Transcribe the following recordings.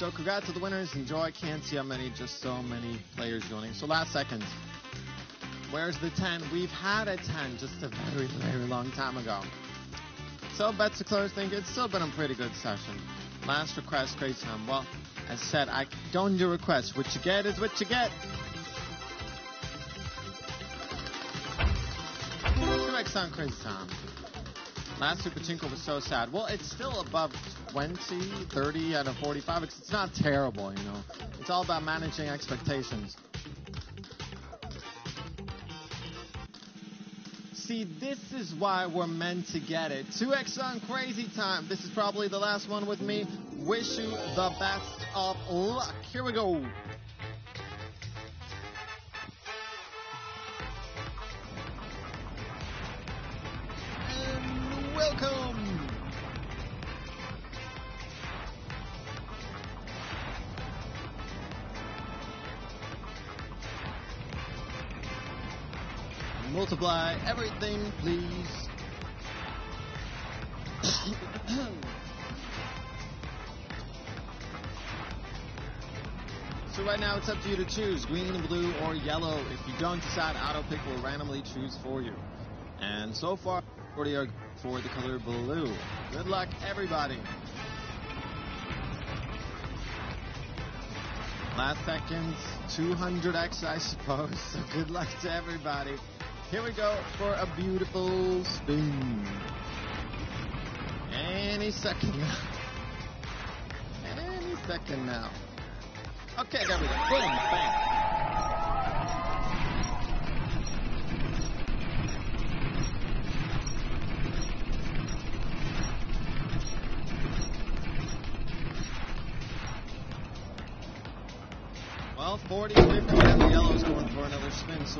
So congrats to the winners. Enjoy. Can't see how many, just so many players joining. So last seconds. Where's the 10? We've had a 10 just a very, very long time ago. So bets to close think it's still been a pretty good session. Last request, crazy time. Well, as said, I don't do requests. What you get is what you get. 2x on crazy time. Last Pachinko was so sad. Well, it's still above 20, 30 out of 45. It's, it's not terrible, you know. It's all about managing expectations. See, this is why we're meant to get it. 2x on crazy time. This is probably the last one with me. Wish you the best of luck. Here we go. Multiply everything, please. so right now it's up to you to choose green, blue, or yellow. If you don't decide, AutoPick will randomly choose for you. And so far, 40 are for the color blue. Good luck, everybody. Last seconds, 200x, I suppose. So good luck to everybody. Here we go for a beautiful spin. Any second now. Any second now. Okay, there we go. Boom, bang. Well, 40, 50, and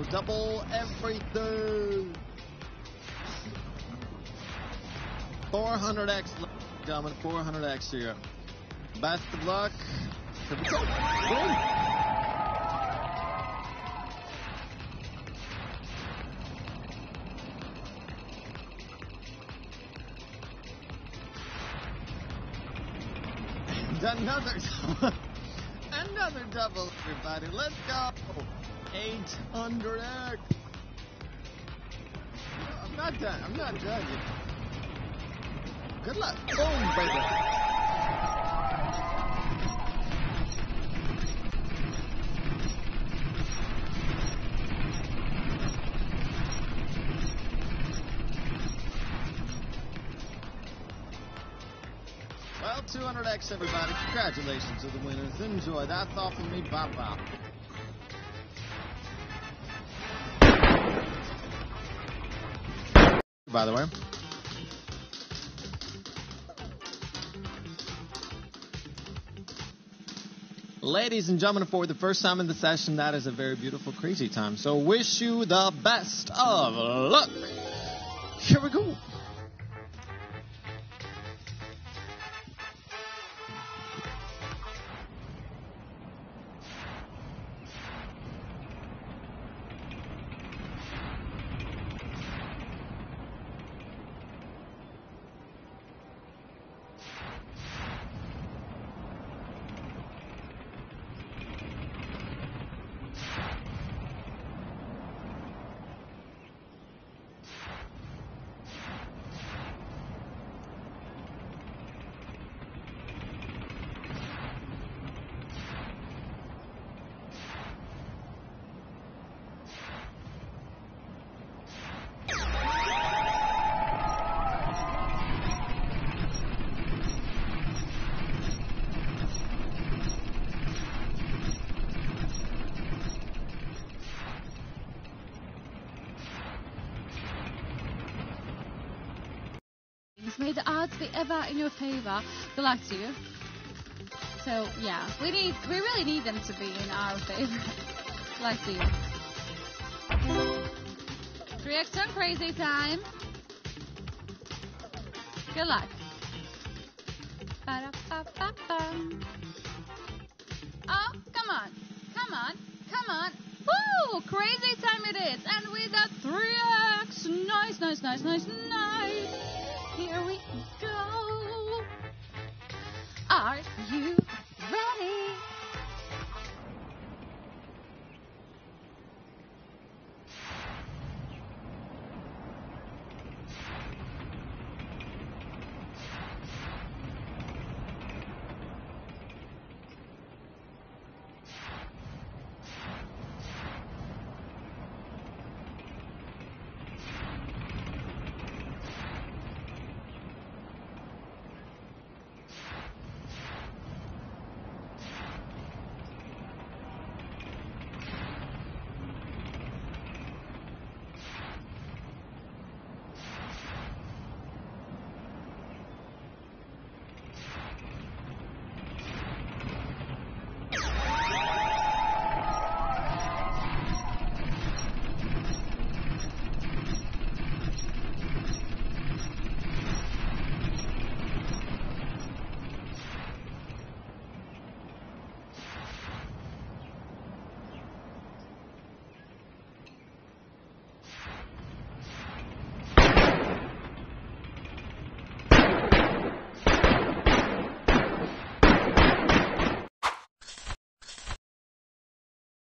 so double everything. 400x, ladies and gentlemen, 400x here. Best of luck. Another Another double, everybody. Let's go. 800x. I'm not done. I'm not done. Good luck. Boom, baby. Well, 200x, everybody. Congratulations to the winners. Enjoy. That's all from me. Bye By the way. Ladies and gentlemen, for the first time in the session, that is a very beautiful, crazy time. So, wish you the best of luck. Here we go. May the odds be ever in your favor. Good luck to you. So yeah, we need we really need them to be in our favor. Good luck to you. 3x on crazy time. Good luck. Oh, come on. Come on. Come on. Woo! Crazy time it is. And we got 3x. Nice, nice, nice, nice, nice here we go. Are you ready?